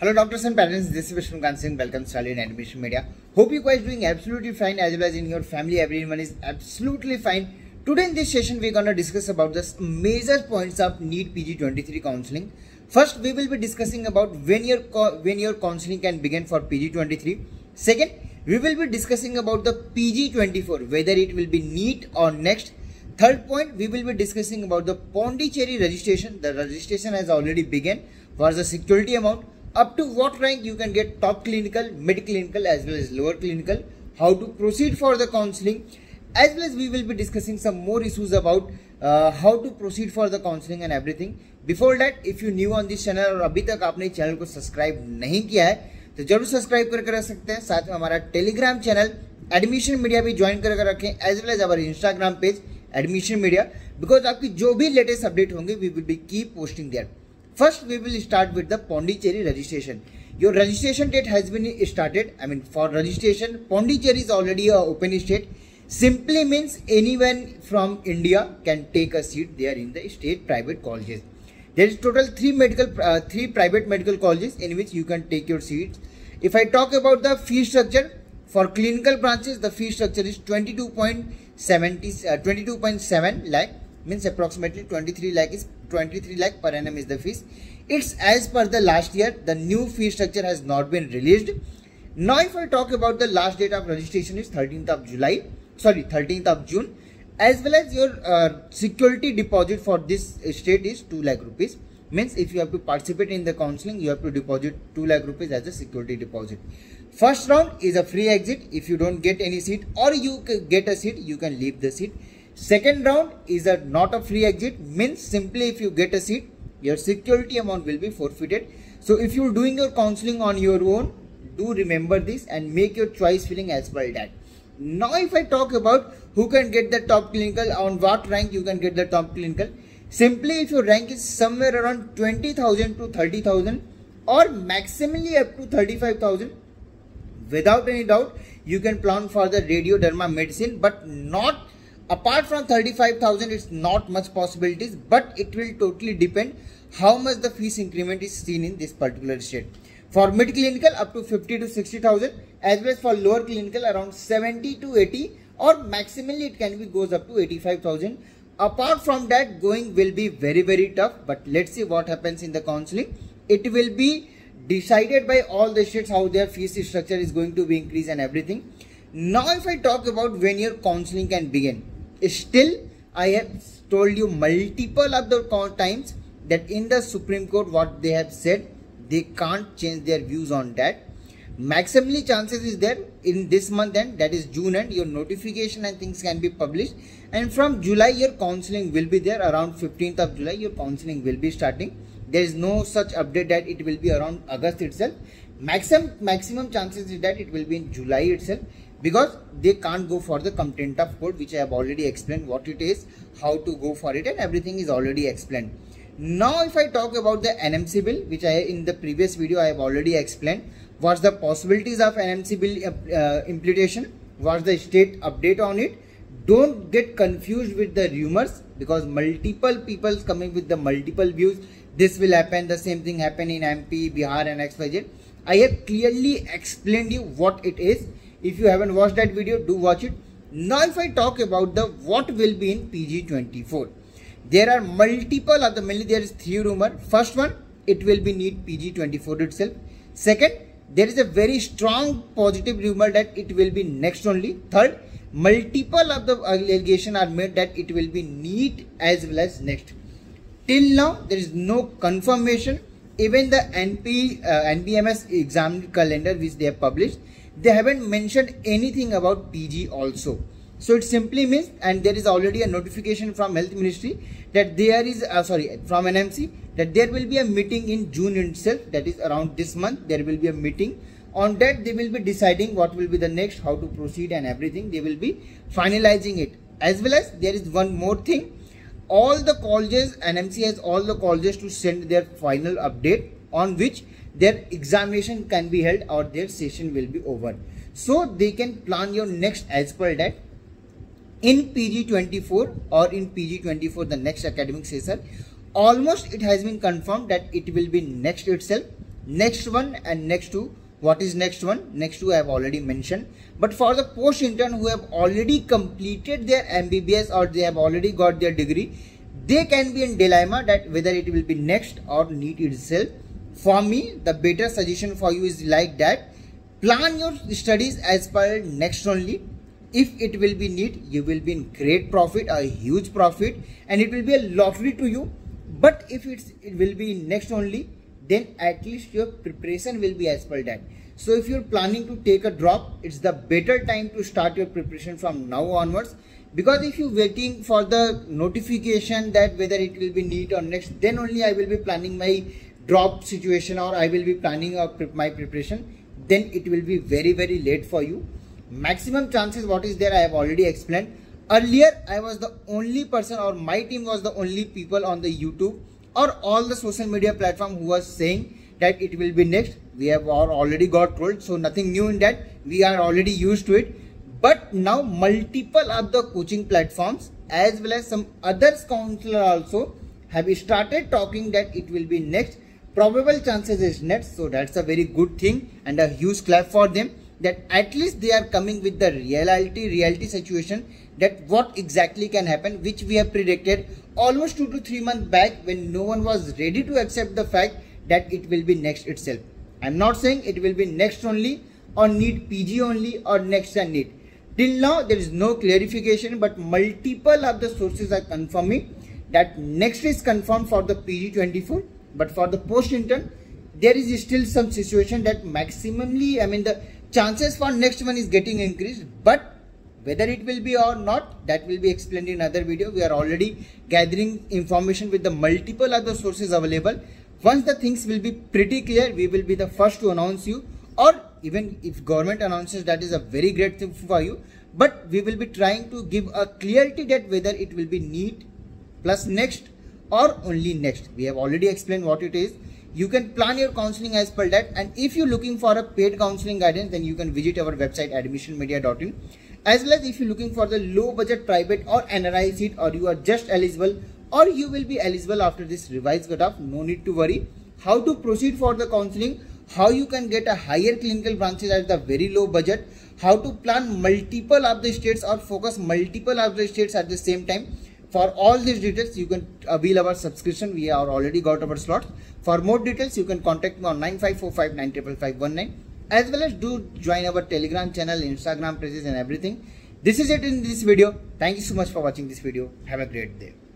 Hello doctors and parents, this is Vishnu Kansing. Welcome to Stallion Admission Media. Hope you guys are doing absolutely fine as well as in your family everyone is absolutely fine. Today in this session we're gonna discuss about the major points of NEET PG23 counseling. First we will be discussing about when your when your counseling can begin for PG23. Second we will be discussing about the PG24 whether it will be NEET or next. Third point we will be discussing about the Pondicherry registration. The registration has already begun. Was the security amount up to what rank you can get top clinical mid clinical as well as lower clinical how to proceed for the counselling as well as we will be discussing some more issues about how to proceed for the counselling and everything before that if you new on this channel और अभी तक आपने channel को subscribe नहीं किया है तो ज़रूर सब्सक्राइब करके रख सकते हैं। साथ में हमारा टेलीग्राम चैनल एडमिशन मीडिया भी ज्वाइन करके रखें as well as our Instagram page admission media because आपकी जो भी लेटेस्ट अपडेट होंगे we will be keep posting that First, we will start with the Pondicherry registration. Your registration date has been started. I mean, for registration, Pondicherry is already a open state. Simply means anyone from India can take a seat there in the state private colleges. There is total three medical, uh, three private medical colleges in which you can take your seats. If I talk about the fee structure for clinical branches, the fee structure is 22.70, uh, 22.7 lakh means approximately 23 lakh is 23 lakh per annum is the fees. It's as per the last year. The new fee structure has not been released. Now, if I talk about the last date of registration is 13th of July, sorry, 13th of June, as well as your uh, security deposit for this state is 2 lakh rupees. Means if you have to participate in the counseling, you have to deposit 2 lakh rupees as a security deposit. First round is a free exit. If you don't get any seat or you get a seat, you can leave the seat. Second round is a not a free exit means simply if you get a seat your security amount will be forfeited. So if you're doing your counseling on your own do remember this and make your choice filling as per that. Now if I talk about who can get the top clinical on what rank you can get the top clinical simply if your rank is somewhere around 20,000 to 30,000 or maximally up to 35,000 without any doubt you can plan for the radio derma medicine but not apart from 35000 it's not much possibilities but it will totally depend how much the fees increment is seen in this particular state. For mid clinical up to 50 to 60000 as well as for lower clinical around 70 to 80 or maximally it can be goes up to 85000 apart from that going will be very very tough but let's see what happens in the counseling. It will be decided by all the states how their fees structure is going to be increased and everything. Now if i talk about when your counseling can begin Still, I have told you multiple of the times that in the Supreme Court what they have said, they can't change their views on that. Maximally chances is there in this month end that is June end your notification and things can be published and from July your counseling will be there around 15th of July your counseling will be starting. There is no such update that it will be around August itself. Maximum maximum chances is that it will be in July itself because they can't go for the contempt of court which I have already explained what it is, how to go for it and everything is already explained. Now if I talk about the NMC bill which I in the previous video I have already explained what's the possibilities of NMC bill uh, uh, implementation, what's the state update on it. Don't get confused with the rumors because multiple people coming with the multiple views. This will happen, the same thing happen in MP, Bihar and XYZ. I have clearly explained you what it is if you haven't watched that video, do watch it. Now if I talk about the what will be in PG24. There are multiple other, mainly there is three rumor. First one, it will be NEET PG24 itself. Second, there is a very strong positive rumor that it will be next only. Third, multiple of the allegation are made that it will be NEET as well as next. Till now, there is no confirmation. Even the NP, uh, NBMS exam calendar which they have published, they haven't mentioned anything about PG also. So it simply means and there is already a notification from health ministry that there is uh, sorry from NMC that there will be a meeting in June itself that is around this month there will be a meeting. On that they will be deciding what will be the next how to proceed and everything. They will be finalizing it. As well as there is one more thing. All the colleges NMC has all the colleges to send their final update on which their examination can be held or their session will be over. So they can plan your next as per that. In PG24 or in PG24 the next academic session almost it has been confirmed that it will be next itself. Next one and next two. What is next one? Next two i have already mentioned. But for the post intern who have already completed their mbbs or they have already got their degree they can be in dilemma that whether it will be next or NEET itself for me the better suggestion for you is like that. Plan your studies as per next only. If it will be NEET you will be in great profit a huge profit and it will be a lottery to you. But if it's it will be next only then at least your preparation will be as per that. So if you're planning to take a drop it's the better time to start your preparation from now onwards. Because if you're waiting for the notification that whether it will be NEET or next then only i will be planning my drop situation or i will be planning my preparation then it will be very very late for you. Maximum chances what is there i have already explained. Earlier i was the only person or my team was the only people on the youtube or all the social media platform who was saying that it will be next. We have already got told so nothing new in that. We are already used to it. But now multiple of the coaching platforms as well as some others counselor also have started talking that it will be next probable chances is next so that's a very good thing and a huge clap for them that at least they are coming with the reality reality situation that what exactly can happen which we have predicted almost 2 to 3 months back when no one was ready to accept the fact that it will be next itself. I'm not saying it will be next only or NEET pg only or next and NEET till now there is no clarification but multiple of the sources are confirming that next is confirmed for the pg 24 but for the post intern there is still some situation that maximally i mean the chances for next one is getting increased. But whether it will be or not that will be explained in another video. We are already gathering information with the multiple other sources available. Once the things will be pretty clear we will be the first to announce you. Or even if government announces that is a very great thing for you. But we will be trying to give a clarity that whether it will be NEET plus next or only next. We have already explained what it is. You can plan your counseling as per that and if you're looking for a paid counseling guidance then you can visit our website admissionmedia.in as well as if you're looking for the low budget private or NRI seat or you are just eligible or you will be eligible after this revised cutoff no need to worry. How to proceed for the counseling how you can get a higher clinical branches at the very low budget how to plan multiple of the states or focus multiple of the states at the same time for all these details, you can uh, avail our subscription. We are already got our slot. For more details, you can contact me on 9545 as well as do join our telegram channel, Instagram pages and everything. This is it in this video. Thank you so much for watching this video. Have a great day.